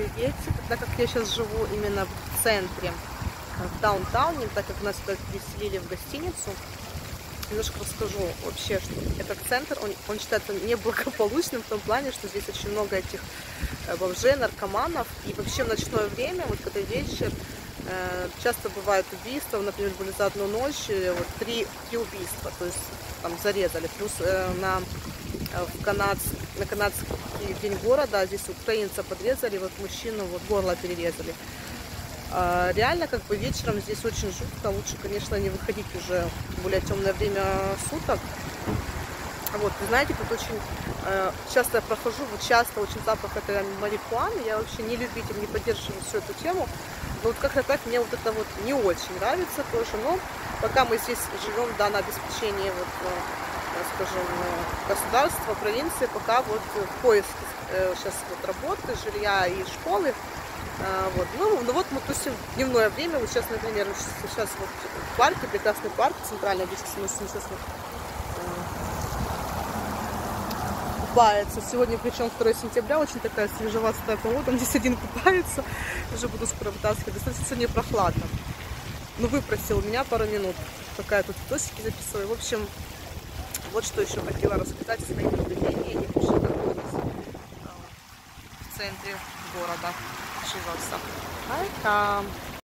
приветик, так как я сейчас живу именно в центре, в даунтауне, так как нас сюда переселили в гостиницу, немножко расскажу вообще, что этот центр, он, он считается неблагополучным в том плане, что здесь очень много этих э, бомжей, наркоманов, и вообще в ночное время, вот когда вечер, э, часто бывают убийства, например, были за одну ночь э, вот, три, три убийства, то есть там зарезали, плюс на, в Канадс, на канадский день города здесь украинца подрезали, вот мужчину вот горло перерезали. А, реально, как бы вечером здесь очень жутко. Лучше, конечно, не выходить уже более темное время суток. Вот, вы знаете, тут очень э, часто я прохожу, вот часто очень запах это марихуаны. Я вообще не любитель, не поддерживаю всю эту тему. Но вот как-то так мне вот это вот не очень нравится тоже. Но пока мы здесь живем, да, на обеспечении вот, э, скажем, э, государства, провинции, пока вот в поиске э, сейчас вот работы, жилья и школы. А, вот. Ну, ну вот мы тусим в дневное время. Вот сейчас, например, сейчас вот в парке, прекрасный парк, центральный, здесь мы сейчас э, купается. Сегодня, причем 2 сентября, очень такая свежеватая погода. Здесь один купается. Уже буду скоро вытаскивать. Достаточно сегодня прохладно. Ну, выпросил меня пару минут, пока я тут видосики записываю. В общем, вот что еще хотела рассказать свои наблюдения. Я уже нахожусь в центре города. Живоса. Welcome.